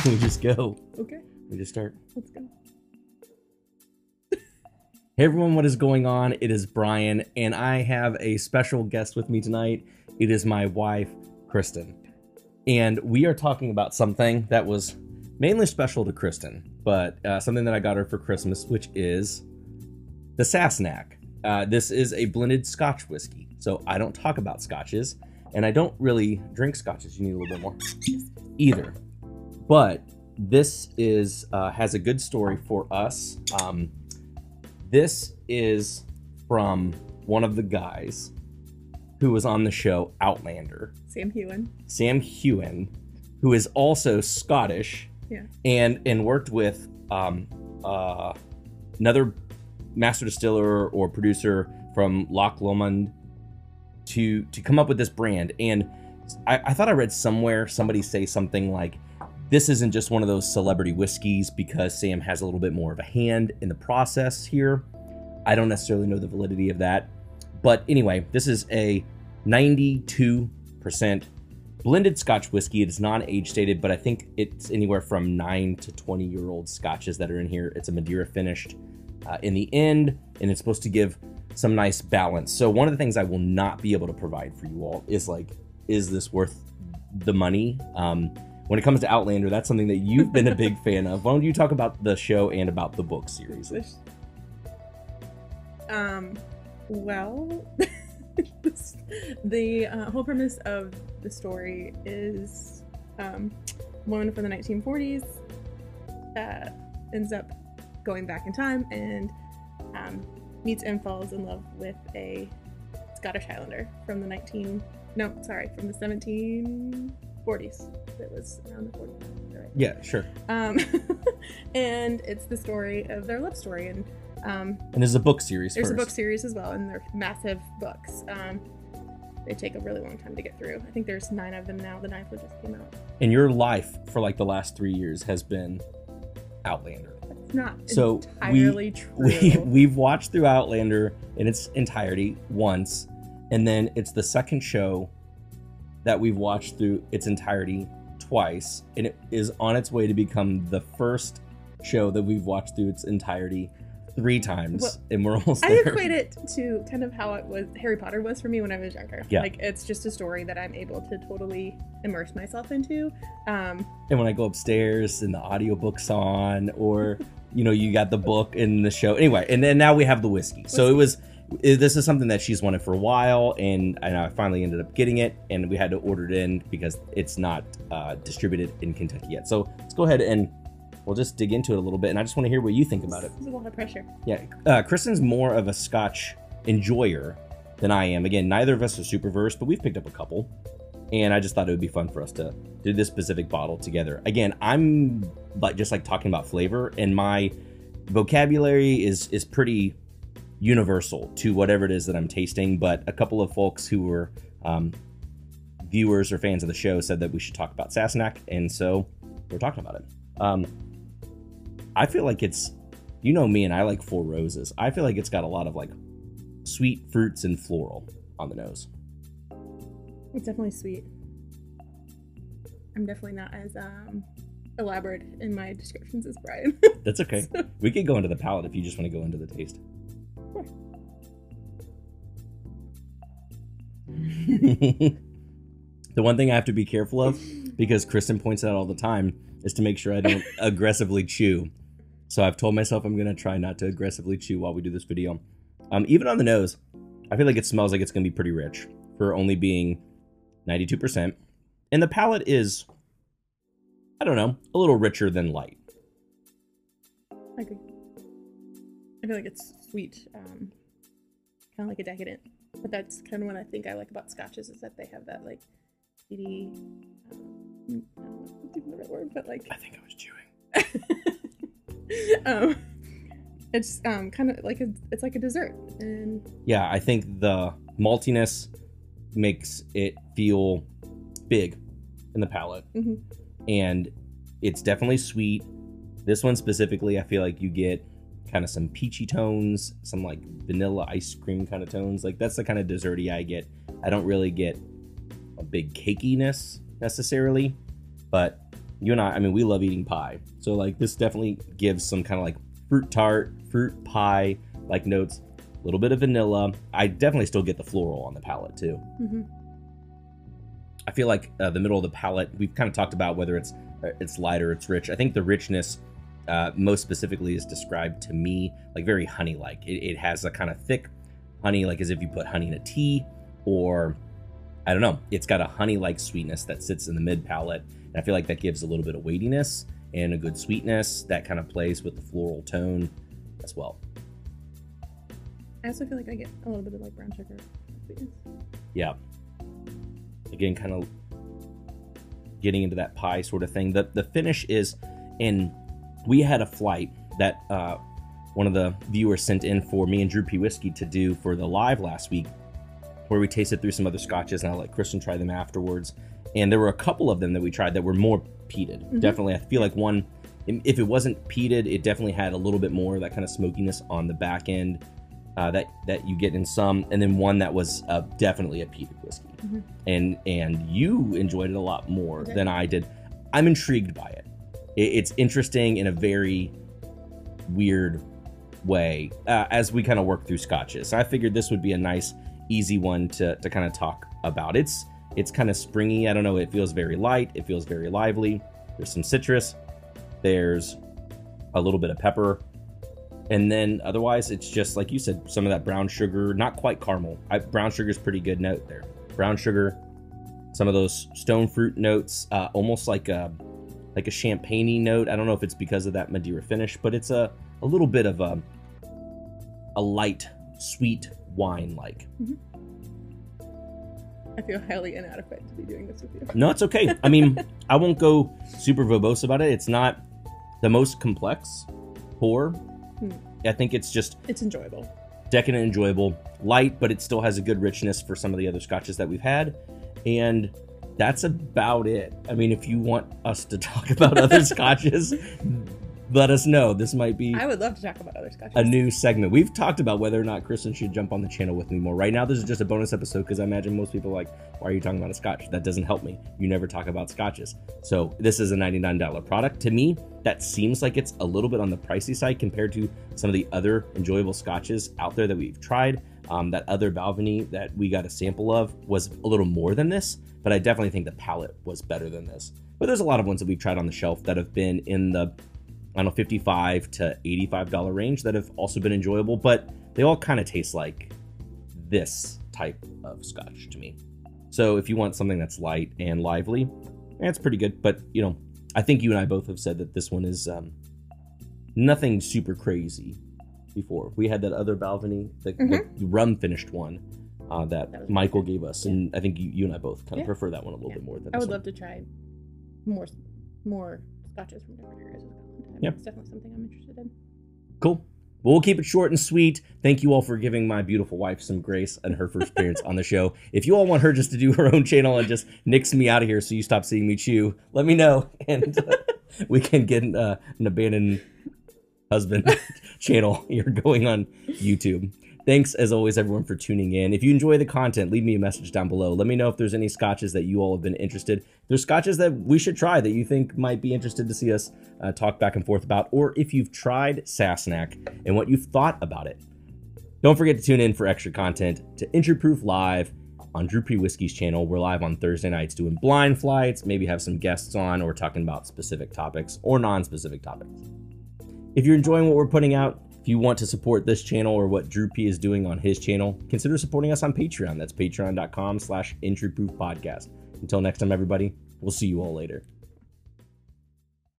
we just go. Okay, We just start. let's go. Hey everyone, what is going on? It is Brian, and I have a special guest with me tonight. It is my wife, Kristen. And we are talking about something that was mainly special to Kristen, but uh, something that I got her for Christmas, which is the Sassenach. Uh, this is a blended Scotch whiskey. So I don't talk about scotches, and I don't really drink scotches. You need a little bit more either. But this is uh, has a good story for us. Um, this is from one of the guys who was on the show Outlander, Sam Heughan. Sam Heughan, who is also Scottish Yeah. and and worked with um, uh, another master distiller or producer from Loch Lomond to to come up with this brand. And I, I thought I read somewhere somebody say something like, "This isn't just one of those celebrity whiskeys because Sam has a little bit more of a hand in the process here." I don't necessarily know the validity of that, but anyway, this is a 92% blended Scotch whiskey. It is non-age stated, but I think it's anywhere from nine to 20 year old Scotches that are in here. It's a Madeira finished uh, in the end, and it's supposed to give some nice balance. So one of the things I will not be able to provide for you all is like, is this worth the money? Um, when it comes to Outlander, that's something that you've been a big fan of. Why don't you talk about the show and about the book series? Um, well, the uh, whole premise of the story is um, woman from the 1940s uh, ends up going back in time and um, meets and falls in love with a Scottish Highlander from the 19 no sorry from the 1740s. It was around the 40s. Right? Yeah, sure. Um, and it's the story of their love story and um, And there's a book series there's first. a book series as well, and they're massive books. Um, they take a really long time to get through. I think there's nine of them now. The ninth one just came out. and your life for like the last three years has been Outlander. It's not So, entirely true. We we've watched through Outlander in its entirety once, and then it's the second show that we've watched through its entirety twice, and it is on its way to become the first show that we've watched through its entirety three times, Well, and we're almost I equate it to kind of how it was Harry Potter was for me when I was younger. Yeah. Like it's just a story that I'm able to totally immerse myself into. Um, and when I go upstairs and the audiobook's on, or you know, you got the book and the show. Anyway, and then now we have the whiskey. So it was. This is something that she's wanted for a while, and, and I finally ended up getting it, and we had to order it in because it's not uh, distributed in Kentucky yet. So let's go ahead and we'll just dig into it a little bit, and I just want to hear what you think about it. There's a lot of pressure. Yeah, uh, Kristen's more of a Scotch enjoyer than I am. Again, neither of us are super versed, but we've picked up a couple, and I just thought it would be fun for us to do this specific bottle together. Again, I'm like just like talking about flavor, and my vocabulary is is pretty universal to whatever it is that I'm tasting. But a couple of folks who were um, viewers or fans of the show said that we should talk about Sassenach, and so we're talking about it. Um, I feel like it's you know me and I like four roses. I feel like it's got a lot of like sweet fruits and floral on the nose. It's definitely sweet. I'm definitely not as um, elaborate in my descriptions as Brian. That's okay. We could go into the palate if you just want to go into the taste. Sure. the one thing I have to be careful of, because Kristen points out all the time, is to make sure I don't aggressively chew. So I've told myself I'm gonna try not to aggressively chew while we do this video. Um, even on the nose, I feel like it smells like it's gonna be pretty rich for only being 92%. And the palate is, I don't know, a little richer than light. I agree. I feel like it's sweet, um, kind of like a decadent. But that's kind of what I think I like about scotches is that they have that like peaty. Um, I don't know if the right word, but like I think I was chewing. um, it's um kind of like a it's like a dessert, and Yeah, I think the maltiness makes it feel big in the palate, Mhm. and it's definitely sweet. This one specifically, I feel like you get kind of some peachy tones, some like vanilla ice cream kind of tones. Like that's the kind of desserty I get. I don't really get a big cakiness necessarily, but you and I, I mean, we love eating pie. So like this definitely gives some kind of like fruit tart, fruit pie like notes, a little bit of vanilla. I definitely still get the floral on the palate too. hmm I feel like uh, the middle of the palate, we've kind of talked about whether it's uh, it's light or it's rich. I think the richness, uh, most specifically, is described to me like very honey-like. It, it has a kind of thick honey, like as if you put honey in a tea, or I don't know. It's got a honey-like sweetness that sits in the mid palate, and I feel like that gives a little bit of weightiness and a good sweetness that kind of plays with the floral tone as well. I also feel like I get a little bit of like brown sugar sweetness. yeah again kind of getting into that pie sort of thing the the finish is and we had a flight that uh one of the viewers sent in for me and drew p whiskey to do for the live last week where we tasted through some other scotches and i'll let kristen try them afterwards and there were a couple of them that we tried that were more peated Mhm. definitely i feel like one if it wasn't peated it definitely had a little bit more of that kind of smokiness on the back end uh, that that you get in some, and then one that was uh, definitely a peated whiskey, Mhm. and and you enjoyed it a lot more Okay. than I did. I'm intrigued by it. It it's interesting in a very weird way uh, as we kind of work through scotches. So I figured this would be a nice, easy one to to kind of talk about. It's it's kind of springy. I don't know. It feels very light. It feels very lively. There's some citrus. There's a little bit of pepper and then otherwise it's just like you said some of that brown sugar not quite caramel I, brown sugar is pretty good note there brown sugar some of those stone fruit notes uh, almost like a like a champagne note i don't know if it's because of that madeira finish but it's a, a little bit of a a light sweet wine like I feel highly inadequate to be doing this with you. no it's okay i mean i won't go super verbose about it it's not the most complex pour Hmm. i think it's just It's enjoyable. decadent, enjoyable, light, but it still has a good richness for some of the other scotches that we've had. And that's about it. I mean, if you want us to talk about other scotches, let us know. This might be I would love to talk about other scotches. a new segment. We've talked about whether or not Kristen should jump on the channel with me more. Right now, this is just a bonus episode because I imagine most people are like, why are you talking about a scotch? That doesn't help me. You never talk about scotches. So this is a $99 product. To me, that seems like it's a little bit on the pricey side compared to some of the other enjoyable scotches out there that we've tried. Um, that other Balvenie that we got a sample of was a little more than this, but I definitely think the palate was better than this. But there's a lot of ones that we've tried on the shelf that have been in the I don't know, 55 to 85 dollar range that have also been enjoyable, but they all kind of taste like this type of scotch to me. So if you want something that's light and lively, it's pretty good. But you know, I think you and I both have said that this one is um, nothing super crazy. Before we had that other Balvenie, the, the rum finished one uh, that, Mm-hmm. That Michael gave us, and I think you, you and I both kind of Yeah. prefer that one a little Yeah. bit more than I would one. love to try more more scotches from different areas of Scotland. Yeah. It's definitely something I'm interested in. Cool. Well, we'll keep it short and sweet. Thank you all for giving my beautiful wife some grace and her first appearance on the show. If you all want her just to do her own channel and just nix me out of here so you stop seeing me chew, let me know. And uh, we can get uh, an abandoned husband channel You're going on YouTube. Thanks, as always, everyone, for tuning in. If you enjoy the content, leave me a message down below. Let me know if there's any scotches that you all have been interested. There's scotches that we should try that you think might be interested to see us uh, talk back and forth about, or if you've tried Sassenach and what you've thought about it. Don't forget to tune in for extra content to Entry Proof Live on Drew P. Whiskey's channel. We're live on Thursday nights doing blind flights, maybe have some guests on, or talking about specific topics or non specific topics. If you're enjoying what we're putting out, if you want to support this channel or what Drew P is doing on his channel, consider supporting us on Patreon. That's patreon.com slash Podcast. Until next time, everybody, we'll see you all later.